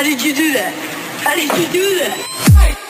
How did you do that? How did you do that?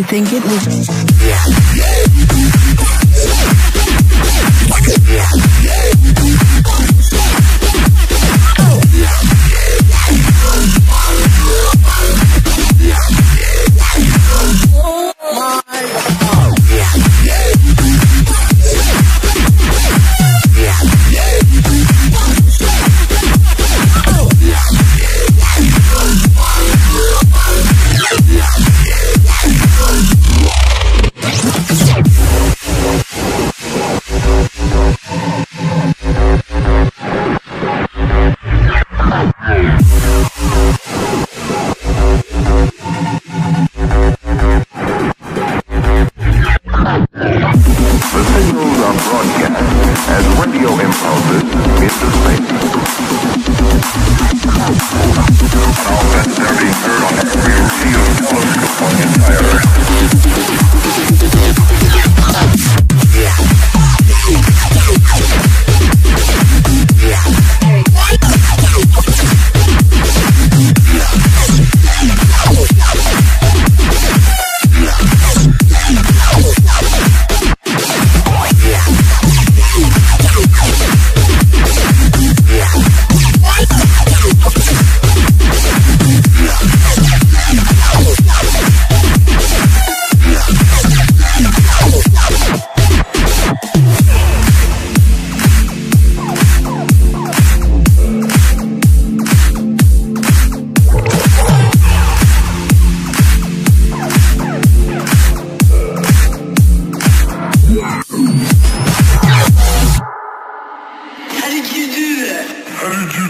you think it was? Now that they're being heard on the real field close upon the entire earth. did you.